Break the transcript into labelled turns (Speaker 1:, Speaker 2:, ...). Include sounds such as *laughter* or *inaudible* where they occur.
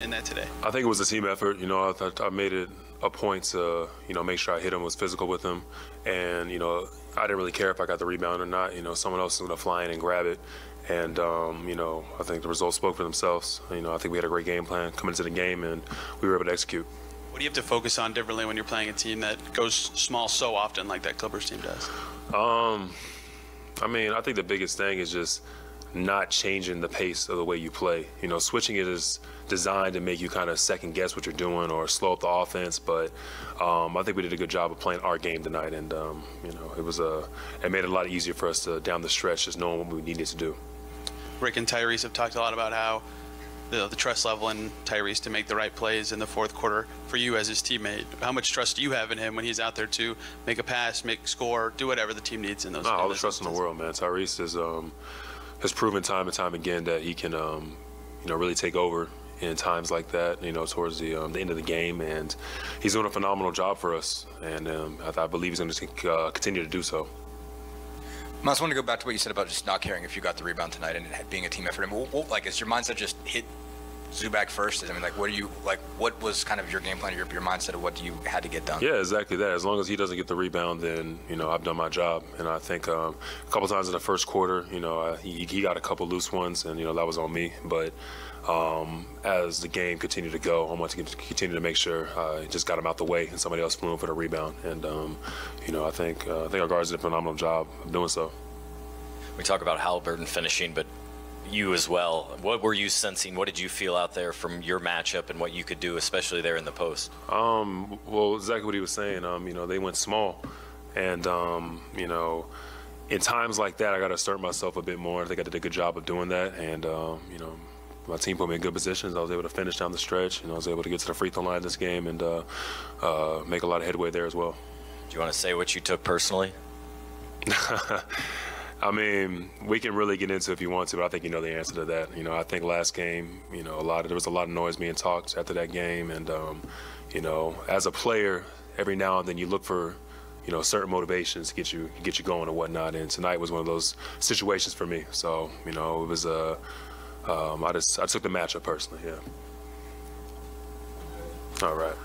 Speaker 1: in that today?
Speaker 2: I think it was a team effort. You know, I thought I made it a point to, you know, make sure I hit him, was physical with him. And, you know, I didn't really care if I got the rebound or not. You know, someone else is going to fly in and grab it. And, um, you know, I think the results spoke for themselves. You know, I think we had a great game plan coming into the game, and we were able to execute.
Speaker 1: What do you have to focus on differently when you're playing a team that goes small so often like that Clippers team does?
Speaker 2: Um, I mean, I think the biggest thing is just not changing the pace of the way you play. You know, switching it is designed to make you kind of second guess what you're doing or slow up the offense. But um, I think we did a good job of playing our game tonight, and um, you know, it was a it made it a lot easier for us to down the stretch, just knowing what we needed to do.
Speaker 1: Rick and Tyrese have talked a lot about how the, the trust level in Tyrese to make the right plays in the fourth quarter for you as his teammate. How much trust do you have in him when he's out there to make a pass, make score, do whatever the team needs in those?
Speaker 2: No, all the trust in the world, man. Tyrese is um, has proven time and time again that he can, um, you know, really take over in times like that. You know, towards the um, the end of the game, and he's doing a phenomenal job for us. And um, I, I believe he's going to uh, continue to do so.
Speaker 3: I just want to go back to what you said about just not caring if you got the rebound tonight and being a team effort. I mean, what- like, is your mindset just hit Zubac first? I mean, like, what do you like? What was kind of your game plan, your, your mindset of what you had to get done?
Speaker 2: Yeah, exactly that. As long as he doesn't get the rebound, then you know I've done my job. And I think um, a couple times in the first quarter, you know, uh, he, he got a couple loose ones, and you know that was on me. But um, as the game continued to go, I wanted to continue to make sure I just got him out the way, and somebody else flew in for the rebound. And um, you know, I think uh, I think our guards did a phenomenal job of doing so.
Speaker 4: We talk about Halliburton finishing, but you as well. What were you sensing? What did you feel out there from your matchup and what you could do, especially there in the post?
Speaker 2: Um, well, exactly what he was saying. Um, you know, they went small, and um, you know, in times like that, I got to assert myself a bit more. I think I did a good job of doing that, and um, you know, my team put me in good positions. I was able to finish down the stretch, and I was able to get to the free throw line this game and uh, uh, make a lot of headway there as well.
Speaker 4: Do you want to say what you took personally? *laughs*
Speaker 2: I mean, we can really get into it if you want to, but I think you know the answer to that. You know, I think last game, you know, a lot of there was a lot of noise being talked after that game, and um, you know, as a player, every now and then you look for, you know, certain motivations to get you get you going and whatnot. And tonight was one of those situations for me. So you know, it was a, um, I just I took the matchup personally. Yeah. All right.